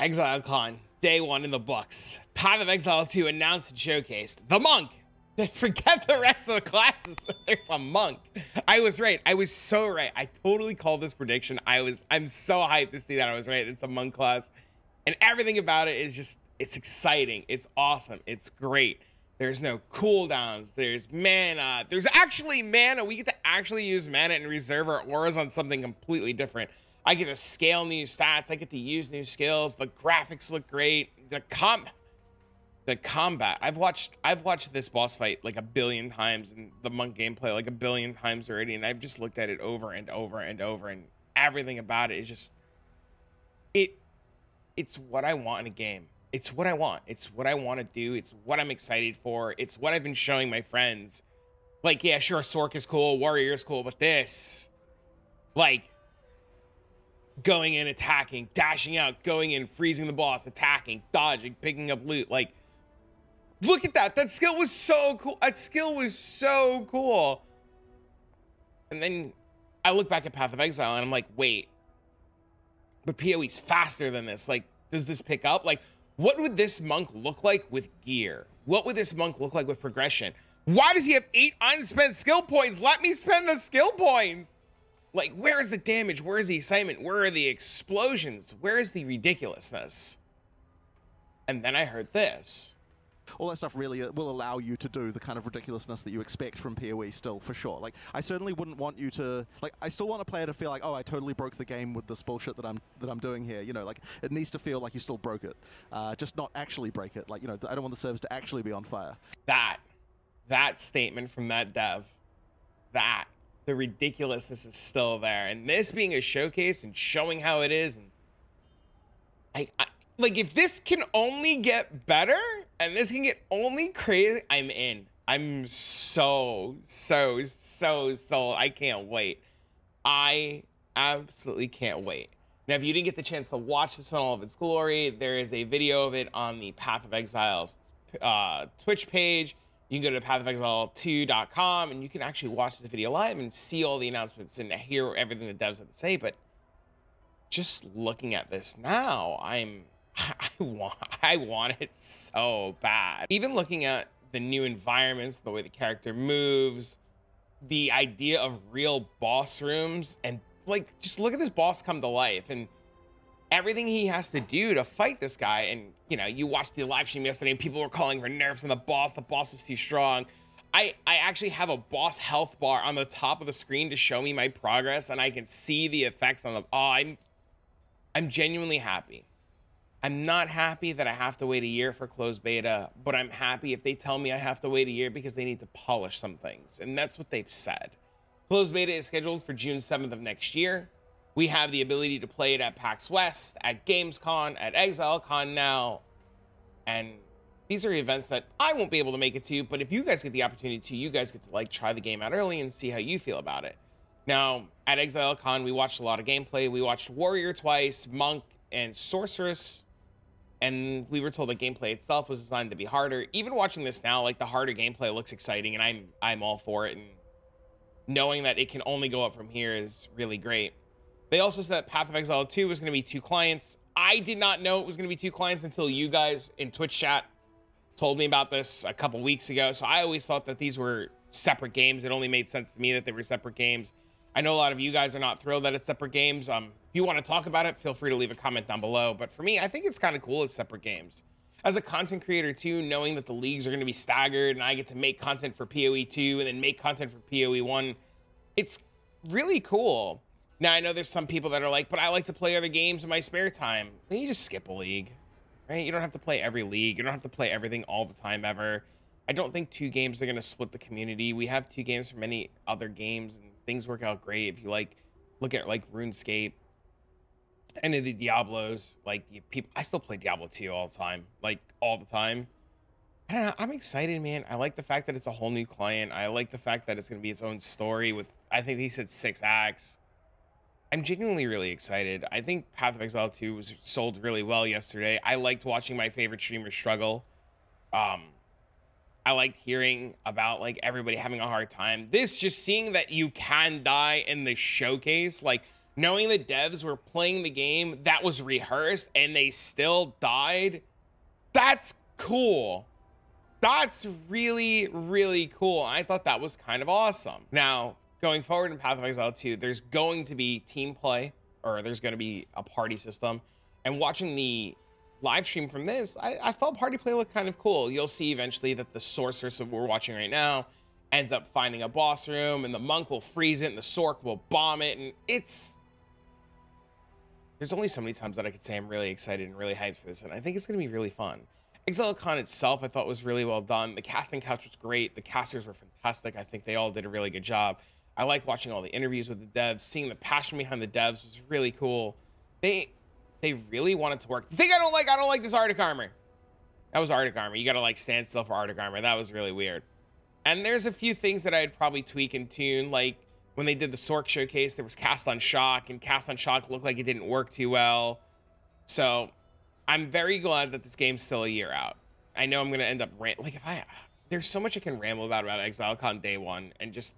ExileCon, day one in the books. Path of Exile 2 announced and showcased. The Monk! They forget the rest of the classes. There's a monk. I was right. I was so right. I totally called this prediction. I was, I'm so hyped to see that I was right. It's a monk class. And everything about it is just, it's exciting. It's awesome. It's great. There's no cooldowns. There's mana. There's actually mana. We get to actually use mana and reserve our auras on something completely different. I get to scale new stats. I get to use new skills. The graphics look great. The comp the combat. I've watched I've watched this boss fight like a billion times and the monk gameplay like a billion times already and I've just looked at it over and over and over and everything about it is just it it's what I want in a game. It's what I want. It's what I want to do. It's what I'm excited for. It's what I've been showing my friends. Like, yeah, sure, Sork is cool, Warrior is cool, but this, like, going in, attacking, dashing out, going in, freezing the boss, attacking, dodging, picking up loot, like, look at that. That skill was so cool. That skill was so cool. And then I look back at Path of Exile and I'm like, wait, but PoE's faster than this. Like, does this pick up? Like, what would this monk look like with gear? What would this monk look like with progression? Why does he have eight unspent skill points? Let me spend the skill points. Like, where is the damage? Where is the excitement? Where are the explosions? Where is the ridiculousness? And then I heard this all that stuff really uh, will allow you to do the kind of ridiculousness that you expect from PoE still, for sure. Like, I certainly wouldn't want you to, like, I still want a player to feel like, oh, I totally broke the game with this bullshit that I'm that I'm doing here. You know, like, it needs to feel like you still broke it, uh, just not actually break it. Like, you know, I don't want the servers to actually be on fire. That, that statement from that dev, that the ridiculousness is still there, and this being a showcase and showing how it is, and I, I like if this can only get better and this can get only crazy, I'm in. I'm so, so, so sold. I can't wait. I absolutely can't wait. Now, if you didn't get the chance to watch this in all of its glory, there is a video of it on the Path of Exiles uh, Twitch page. You can go to pathofexile2.com and you can actually watch this video live and see all the announcements and hear everything the devs have to say. But just looking at this now, I'm I want I want it so bad. Even looking at the new environments, the way the character moves, the idea of real boss rooms, and like just look at this boss come to life and everything he has to do to fight this guy. And you know, you watched the live stream yesterday and people were calling for nerfs on the boss. The boss was too strong. I, I actually have a boss health bar on the top of the screen to show me my progress and I can see the effects on the oh I'm I'm genuinely happy. I'm not happy that I have to wait a year for closed beta, but I'm happy if they tell me I have to wait a year because they need to polish some things. And that's what they've said. Closed beta is scheduled for June 7th of next year. We have the ability to play it at PAX West, at Gamescom, at ExileCon now. And these are events that I won't be able to make it to, but if you guys get the opportunity to, you guys get to like try the game out early and see how you feel about it. Now, at ExileCon, we watched a lot of gameplay. We watched Warrior twice, Monk, and Sorceress and we were told the gameplay itself was designed to be harder. Even watching this now, like the harder gameplay looks exciting, and I'm I'm all for it. And knowing that it can only go up from here is really great. They also said that Path of Exile 2 was going to be two clients. I did not know it was going to be two clients until you guys in Twitch chat told me about this a couple weeks ago. So I always thought that these were separate games. It only made sense to me that they were separate games. I know a lot of you guys are not thrilled that it's separate games. Um, if you want to talk about it, feel free to leave a comment down below. But for me, I think it's kind of cool it's separate games. As a content creator too, knowing that the leagues are going to be staggered and I get to make content for PoE 2 and then make content for PoE 1, it's really cool. Now, I know there's some people that are like, but I like to play other games in my spare time. Then you just skip a league, right? You don't have to play every league. You don't have to play everything all the time ever. I don't think two games are going to split the community. We have two games for many other games, and things work out great. If you like, look at like RuneScape, any of the Diablos, like the people, I still play Diablo 2 all the time, like all the time. I don't know. I'm excited, man. I like the fact that it's a whole new client. I like the fact that it's going to be its own story with, I think he said six acts. I'm genuinely really excited. I think Path of Exile 2 was sold really well yesterday. I liked watching my favorite streamer struggle. Um, I liked hearing about like everybody having a hard time. This just seeing that you can die in the showcase, like knowing the devs were playing the game that was rehearsed and they still died, that's cool. That's really, really cool. I thought that was kind of awesome. Now, going forward in Path of Exile 2, there's going to be team play or there's going to be a party system. And watching the live stream from this, I, I thought party play looked kind of cool. You'll see eventually that the sorcerer that we're watching right now ends up finding a boss room and the monk will freeze it and the sork will bomb it. And it's there's only so many times that I could say I'm really excited and really hyped for this, and I think it's going to be really fun. ExileCon itself, I thought was really well done. The casting couch was great. The casters were fantastic. I think they all did a really good job. I like watching all the interviews with the devs. Seeing the passion behind the devs was really cool. They they really wanted to work. The thing I don't like, I don't like this Arctic armor. That was Arctic armor. You got to like stand still for Arctic armor. That was really weird. And there's a few things that I'd probably tweak and tune, like when they did the Sork showcase, there was Cast on Shock, and Cast on Shock looked like it didn't work too well. So I'm very glad that this game's still a year out. I know I'm gonna end up rant like if I there's so much I can ramble about about ExileCon day one and just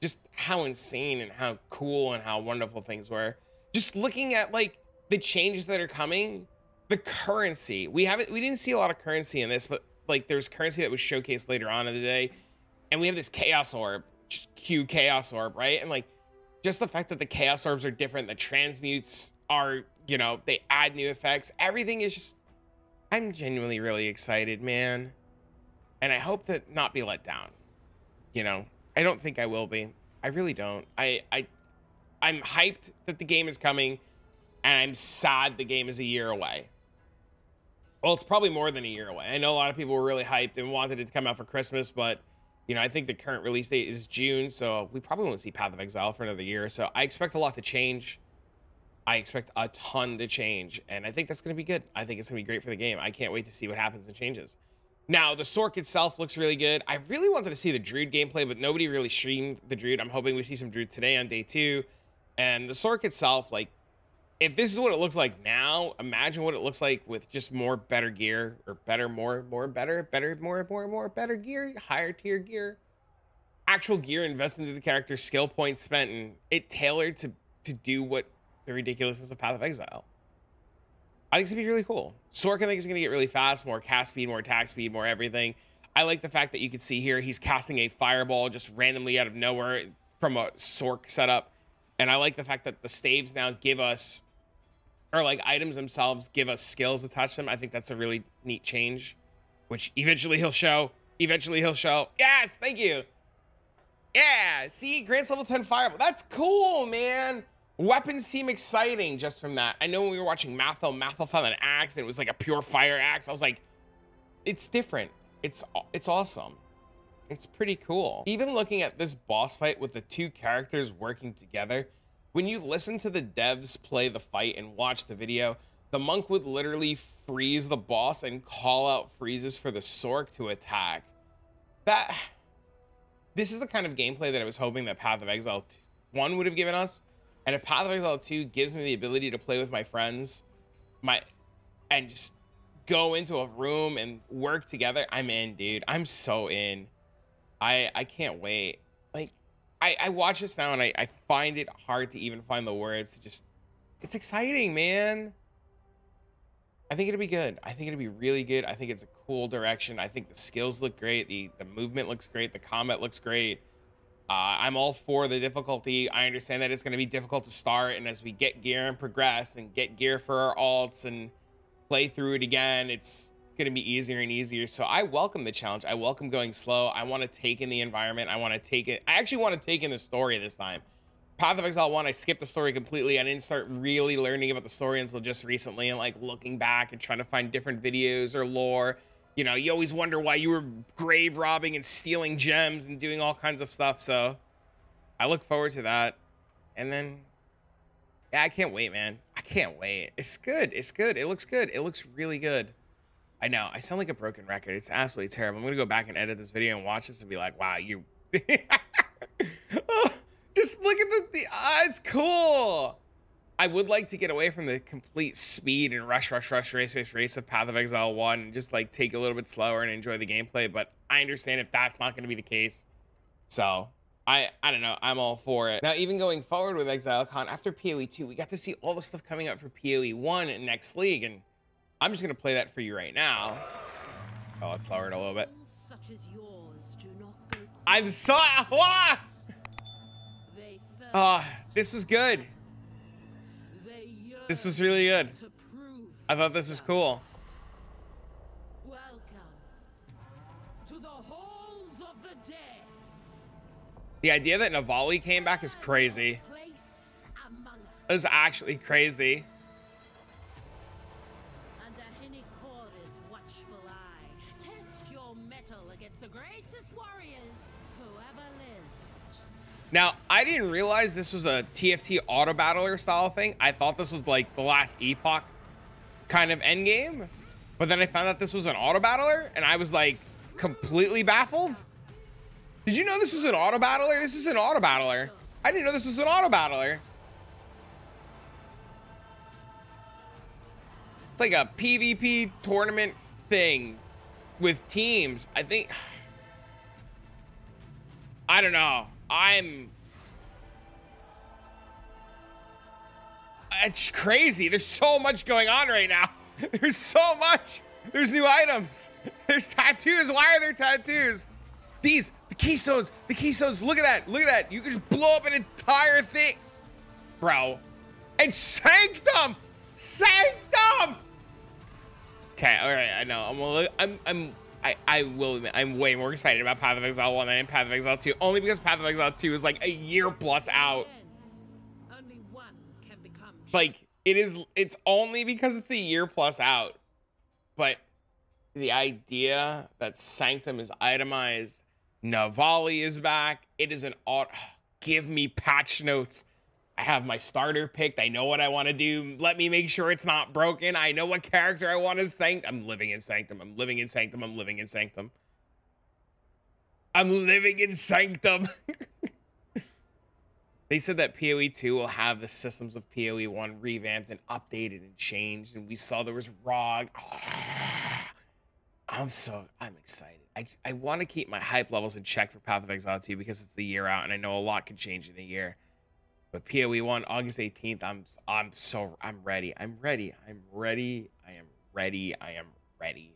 just how insane and how cool and how wonderful things were. Just looking at like the changes that are coming, the currency. We haven't we didn't see a lot of currency in this, but like there's currency that was showcased later on in the day, and we have this chaos orb Q Chaos Orb, right? And like just the fact that the Chaos Orbs are different, the transmutes are, you know, they add new effects. Everything is just I'm genuinely really excited, man. And I hope to not be let down. You know, I don't think I will be. I really don't. I I I'm hyped that the game is coming and I'm sad the game is a year away. Well, it's probably more than a year away. I know a lot of people were really hyped and wanted it to come out for Christmas, but you know, I think the current release date is June, so we probably won't see Path of Exile for another year. So I expect a lot to change. I expect a ton to change, and I think that's going to be good. I think it's going to be great for the game. I can't wait to see what happens and changes. Now, the Sork itself looks really good. I really wanted to see the Druid gameplay, but nobody really streamed the Druid. I'm hoping we see some Druid today on day two. And the Sork itself, like, if this is what it looks like now, imagine what it looks like with just more better gear or better, more, more, better, better, more, more, more, better gear, higher tier gear, actual gear invested into the character, skill points spent, and it tailored to to do what the ridiculousness of Path of Exile. I think it's gonna be really cool. Sork, I think is gonna get really fast, more cast speed, more attack speed, more everything. I like the fact that you can see here he's casting a fireball just randomly out of nowhere from a Sork setup. And I like the fact that the staves now give us or like items themselves give us skills attached to them. I think that's a really neat change, which eventually he'll show. Eventually he'll show. Yes, thank you. Yeah, see, Grant's level 10 fireball. That's cool, man. Weapons seem exciting just from that. I know when we were watching Mathil, Mathil found an axe and it was like a pure fire axe. I was like, it's different. It's it's awesome. It's pretty cool. Even looking at this boss fight with the two characters working together, when you listen to the devs play the fight and watch the video, the monk would literally freeze the boss and call out freezes for the Sork to attack. That this is the kind of gameplay that I was hoping that Path of Exile 1 would have given us. And if Path of Exile 2 gives me the ability to play with my friends, my and just go into a room and work together, I'm in, dude. I'm so in. I I can't wait. Like I, I watch this now and I, I find it hard to even find the words to just it's exciting, man. I think it'll be good. I think it'll be really good. I think it's a cool direction. I think the skills look great. The the movement looks great. The combat looks great. Uh, I'm all for the difficulty. I understand that it's going to be difficult to start, and as we get gear and progress and get gear for our alts and play through it again, it's going to be easier and easier. So I welcome the challenge. I welcome going slow. I want to take in the environment. I want to take it. I actually want to take in the story this time. Path of Exile 1, I skipped the story completely. I didn't start really learning about the story until just recently and like looking back and trying to find different videos or lore. You know, you always wonder why you were grave robbing and stealing gems and doing all kinds of stuff. So I look forward to that. And then, yeah, I can't wait, man. I can't wait. It's good. It's good. It looks good. It looks really good. I know. I sound like a broken record. It's absolutely terrible. I'm going to go back and edit this video and watch this and be like, wow, you. oh, just look at the. the ah, it's cool. I would like to get away from the complete speed and rush, rush, rush, race, race, race of Path of Exile 1 and just like take a little bit slower and enjoy the gameplay. But I understand if that's not going to be the case. So I I don't know. I'm all for it. Now, even going forward with ExileCon after PoE 2, we got to see all the stuff coming up for PoE 1 next league, and I'm just gonna play that for you right now. Oh, let's lower it a little bit. I'm so. Ah! Oh, this was good. This was really good. I thought this was cool. The idea that Navali came back is crazy. Is actually crazy. Now, I didn't realize this was a TFT auto battler style thing. I thought this was like the Last Epoch kind of end game. But then I found out this was an auto battler and I was like completely baffled. Did you know this was an auto battler? This is an auto battler. I didn't know this was an auto battler. It's like a PvP tournament thing with teams. I think I don't know. I'm... It's crazy. There's so much going on right now. There's so much. There's new items. There's tattoos. Why are there tattoos? These, the keystones, the keystones. Look at that. Look at that. You can just blow up an entire thing. Bro. And Sanctum. Sanctum. Okay, all right. I know. I'm, I'm, I'm I, I will admit, I'm way more excited about Path of Exile 1 than Path of Exile 2, only because Path of Exile 2 is like a year plus out. Like, it is, it's only because it's a year plus out. But the idea that Sanctum is itemized, Navali is back, it is an auto, give me patch notes I have my starter picked. I know what I want to do. Let me make sure it's not broken. I know what character I want to sanct. I'm living in Sanctum. I'm living in Sanctum. I'm living in Sanctum. I'm living in Sanctum. they said that PoE 2 will have the systems of PoE 1 revamped and updated and changed. And we saw there was ROG. I'm so, I'm excited. I, I want to keep my hype levels in check for Path of Exile 2 because it's the year out and I know a lot can change in a year. But PoE one August 18th. I'm I'm so I'm ready. I'm ready. I'm ready. I am ready. I am ready.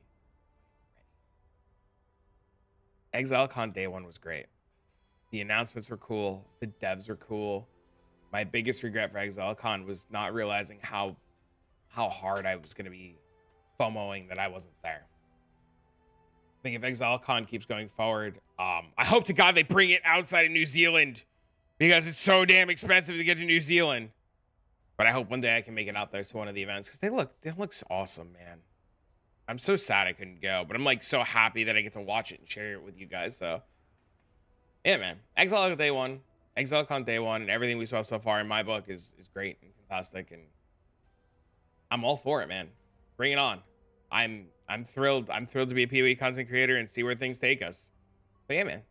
ExileCon day one was great. The announcements were cool. The devs were cool. My biggest regret for ExileCon was not realizing how how hard I was going to be FOMOing that I wasn't there. I think if ExileCon keeps going forward, um, I hope to God they bring it outside of New Zealand because it's so damn expensive to get to New Zealand. But I hope one day I can make it out there to one of the events because they look, they looks awesome, man. I'm so sad I couldn't go, but I'm like so happy that I get to watch it and share it with you guys. So, yeah, man. Exile Day One, ExileCon Day One, and everything we saw so far in my book is is great and fantastic, and I'm all for it, man. Bring it on. I'm I'm thrilled. I'm thrilled to be a PoE content creator and see where things take us. But yeah, man.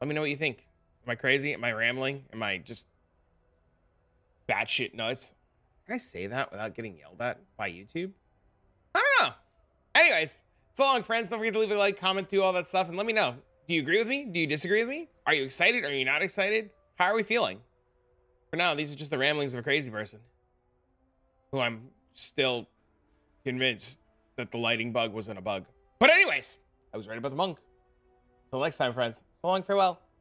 Let me know what you think. Am I crazy? Am I rambling? Am I just batshit nuts? Can I say that without getting yelled at by YouTube? I don't know. Anyways, so long, friends. Don't forget to leave a like, comment, do all that stuff, and let me know. Do you agree with me? Do you disagree with me? Are you excited? Are you not excited? How are we feeling? For now, these are just the ramblings of a crazy person who I'm still convinced that the lighting bug wasn't a bug. But anyways, I was right about the monk. Till next time, friends. So long, farewell.